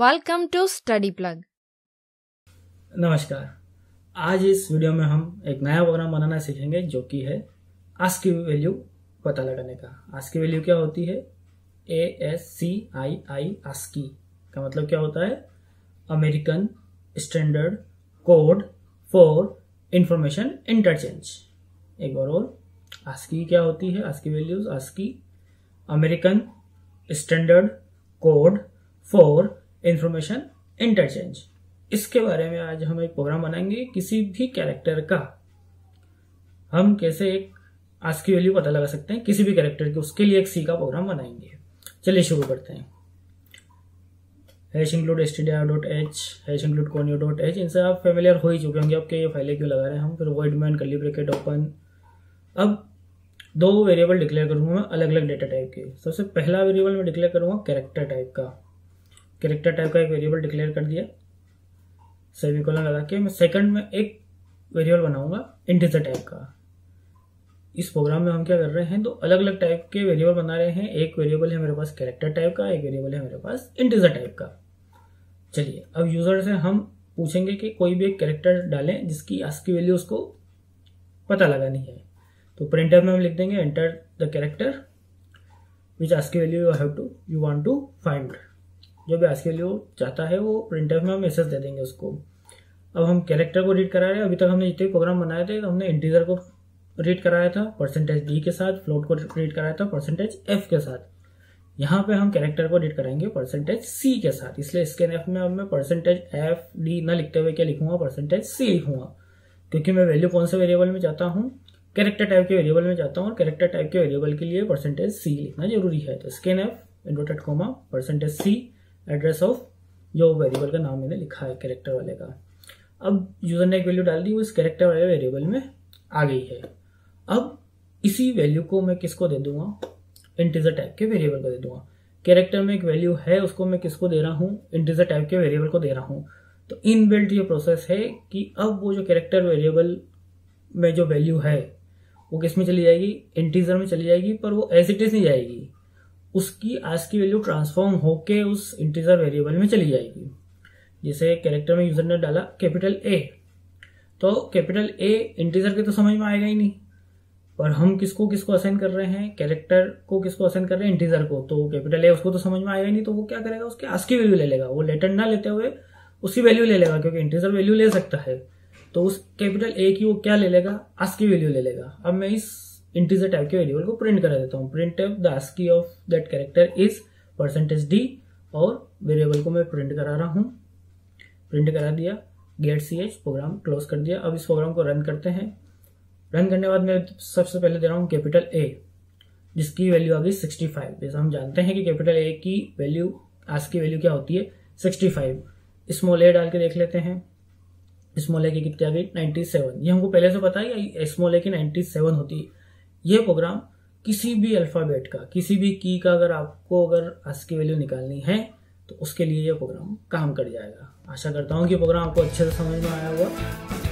Welcome to study plug. नमस्कार। आज इस वीडियो में हम एक नया प्रोग्राम बनाना सीखेंगे, जो कि है आज की वैल्यू पता लगाने का। आज की वैल्यू क्या होती है? A S C I I ASCII का मतलब क्या होता है? American standard code for information interchange एक बार और। आस्की क्या होती है? आज ASCII values ASCII American standard code for information interchange इसके बारे में आज हम एक प्रोग्राम बनाएँगे किसी भी कैरेक्टर का। हम कैसे एक आज की वैल्यू पता लगा सकते हैं, किसी भी कैरेक्टर की, उसके लिए एक सी का प्रोग्राम बनाएँगे। चलिए शुरू करते हैं। Hash include s dot h hash include dot h इनसे आप फेमिलियर हो ही चुके होंगे आपके ये फाइलें क्यों लगा रहे हैं हम? फिर void main curly bracket open अब दो वेरिएबल डिक्लेयर करूँगा अलग अलग डेटा टाइप के। सबसे पहला वेरिएबल मैं डिक्लेयर करूँगा कैरेक्टर टाइप का। कैरेक्टर टाइप का एक वेरिएबल डिक्लेयर कर दिया। सेमिकोलन लगा के मैं सेकंड में एक वेरिएबल बनाऊँगा इंटीजर टाइप का। इस प्रोग्राम में हम क्या कर रहे हैं तो अलग अलग टाइप के वेरिएबल बना रहे हैं। एक वेरिएबल है मेरे पास कैरेक्टर टाइप का, एक वेरिएबल है मेरे पास इंटीजर टाइप का। चलिए, अब यूज़र से हम पूछेंगे कि कोई भी एक कैरेक्टर डालें जिसकी आज की वैल्यू उसको पता लगानी है। तो प्रिंटर में हम लिख देंगे एंटर द कैरेक्टर विच आज की value you have to you want to find जो भी आज की चाहता है, वो प्रिंटर में हम मैसेज दे देंगे उसको। अब हम कैरेक्टर को रीड करा रहे हैं, अभी तक हमने जितने प्रोग्राम बनाए थे, हमने इंटीजर को रीड कराया था परसेंटेज डी के साथ फ्लोट को रीड कराया था परसेंटेज एफ़ के साथ। यहाँ पे हम कैरेक्टर को रीड कराएँगे परसेंटेज सी के साथ। इसलिए स्कैन एफ़ में अब मैं परसेंटेज एफ़ डी न लिखते हुए क्या लिखूँगा? परसेंटेज सी लिखूँगा। क्योंकि मैं वैल्यू कौन से वेरिएबल में चाहता हूँ? कैरेक्टर टाइप के वेरिएबल में जाता हूँ और कैरेक्टर टाइप के वेरिएबल के लिए परसेंटेज सी लिखना ज़रूरी है। तो scanf inverted comma percentage c address of जो वेरिएबल का नाम मैंने लिखा है कैरेक्टर वाले का। अब यूज़र ने एक वैल्यू डाल दी, वो इस कैरेक्टर वाले वेरिएबल में आ गई है। अब इसी वैल्यू को मैं किसको दे दूँगा? इंटीजर टाइप के वेरिएबल को दे दूँगा। कैरेक्टर में एक वैल्यू है, उसको मैं किसको दे रहा हूँ? इंटीजर टाइप के वेरिएबल को दे रहा हूँ। तो इन बिल्ट ये प्रोसेस है कि अब वो जो कैरेक्टर वेरिएबल में जो वैल्यू है, वो किसमें चली जाएगी? इंटीजर में चली जाएगी, पर वो एज इट इज़ नहीं जाएगी। उसकी आज की वैल्यू ट्रांसफॉर्म होके उस इंटीजर वेरिएबल में चली जाएगी। जैसे कैरेक्टर में यूज़र ने डाला कैपिटल ए तो कैपिटल ए इंटीजर के तो समझ में आएगा ही नहीं। पर हम किसको किसको असाइन कर रहे हैं? कैरेक्टर को किसको असाइन कर रहे हैं? इंटीजर को। तो कैपिटल ए उसको तो समझ में आएगा ही नहीं तो वो क्या करेगा? उसके आज की वैल्यू ले लेगा। वो लेटर ना लेते हुए उसकी वैल्यू ले लेगा, क्योंकि इंटीजर वैल्यू ले सकता है। तो उस कैपिटल ए की वो क्या ले लेगा? आस्की वैल्यू ले लेगा। अब मैं इस इंटीजर टाइप के वेरिएबल को प्रिंट करा देता हूँ। Print the ASCII of that character is percentage d और वेरिएबल को मैं प्रिंट करा रहा हूँ। प्रिंट करा दिया gate C H program close कर दिया। अब इस प्रोग्राम को रन करते हैं। रन करने के बाद मैं सबसे पहले दे रहा हूँ कैपिटल ए जिसकी वैल्यू आ गई सिक्सटी फाइव जैसा हम जानते हैं कि कैपिटल ए की वैल्यू आज की वैल्यू क्या होती है? सिक्सटी फाइव स्मॉल ए डाल के देख लेते हैं। स्मॉल ए की कितनी आ गई? नाइन्टी सेवन ये हमको पहले से पता है स्मॉल ए की नाइन्टी सेवन होती है। ये प्रोग्राम किसी भी अल्फ़ाबेट का, किसी भी की का अगर आपको अगर आज की वैल्यू निकालनी है तो उसके लिए यह प्रोग्राम काम कर जाएगा। आशा करता हूँ कि प्रोग्राम आपको अच्छे से समझ में आया होगा।